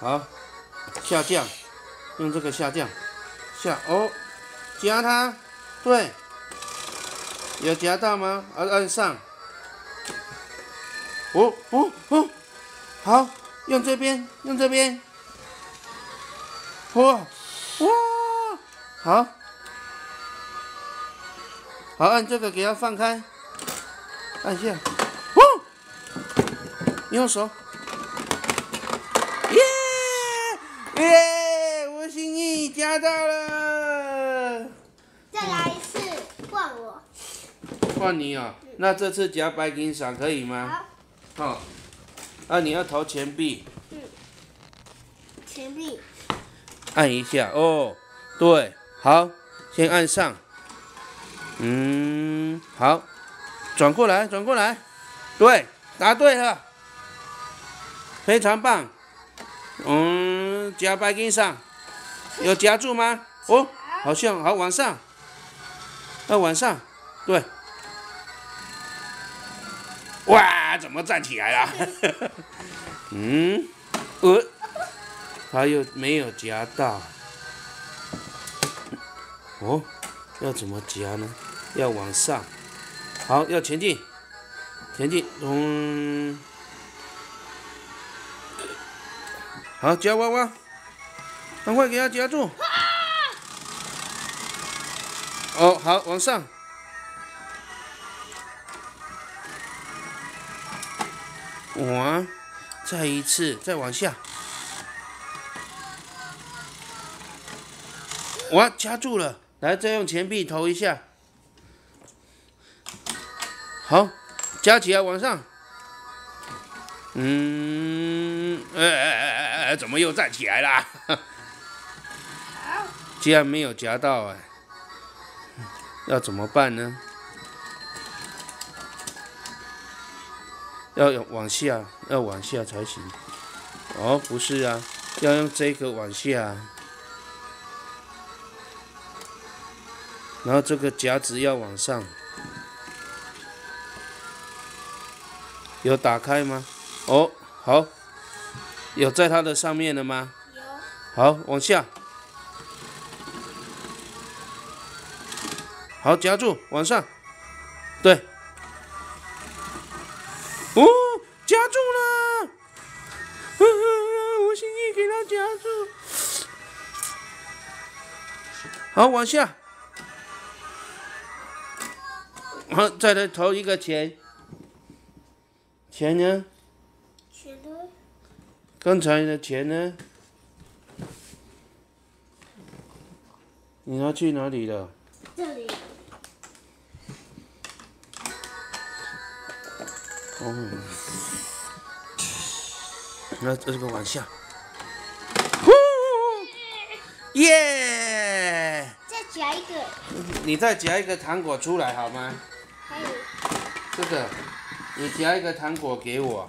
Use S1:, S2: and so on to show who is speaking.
S1: 好，下降，用这个下降，下哦，夹它，对，有夹到吗？按按上，哦哦哦，好，用这边，用这边，哇哇，好，好按这个给它放开，按下，哦，用手。耶耶！我心意夹到了。
S2: 再来一次，换我。
S1: 换你哦，那这次夹白金伞可以吗？
S2: 好，
S1: 哦，啊，你要投钱币，
S2: 钱币。
S1: 按一下哦。对，好，先按上。嗯，好，转过来，转过来。对，答对了，非常棒。嗯，夹白金上，有夹住吗？哦，好像好往上，要往上，对。哇，怎么站起来了？嗯，呃，他又没有夹到。哦，要怎么夹呢？要往上，好，要前进，前进，嗯。好，夹娃娃，赶快给它夹住。哦，好，往上。哇，再一次，再往下。哇，夹住了，来，再用钱币投一下。好，夹起来，往上。嗯，哎怎么又站起来了？竟然没有夹到哎，要怎么办呢？要往下，要往下才行。哦，不是啊，要用这个往下，然后这个夹子要往上，有打开吗？哦，好，有在它的上面了吗？
S2: 有。
S1: 好，往下。好，夹住，往上。对。哦，夹住了！我心意给它夹住。好，往下。好，再来投一个钱。钱呢？刚才的钱呢？你拿去哪里了？
S2: 这里。
S1: 哦。那这个往下。耶！
S2: 再夹一个。
S1: 你再夹一个糖果出来好吗？
S2: 可以。
S1: 这个，你夹一个糖果给我。